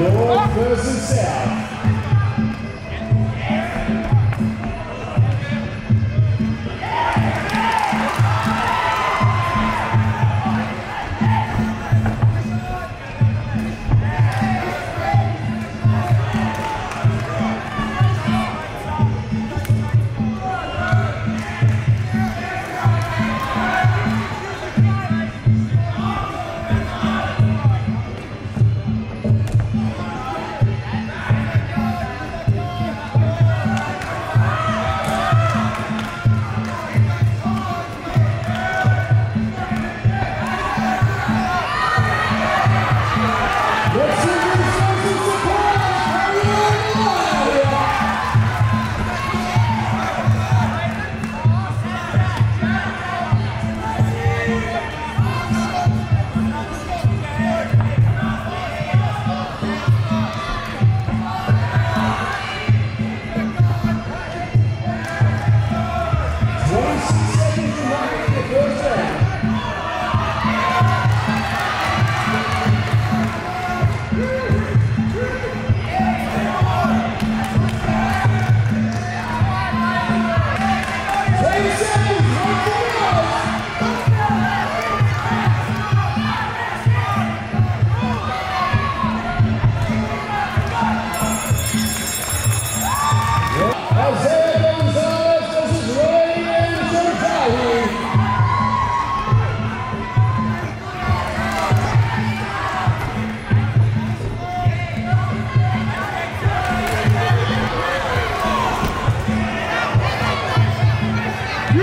North versus South.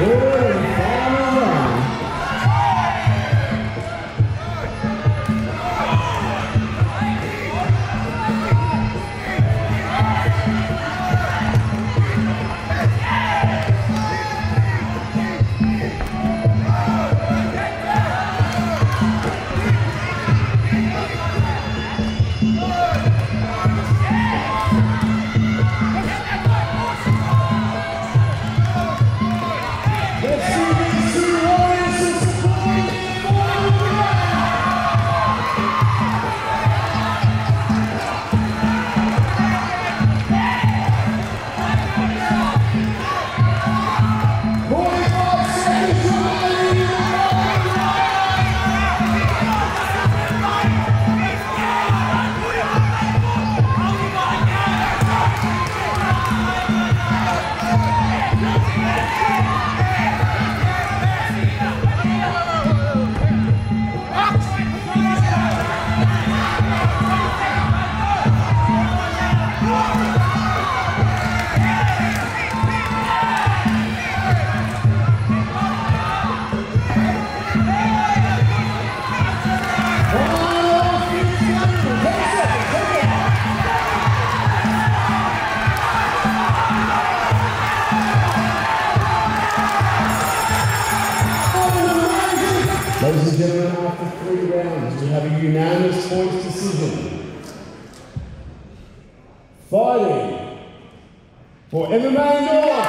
Yeah. Ladies and gentlemen, after three rounds, we have a unanimous points decision. Fighting for MMA North.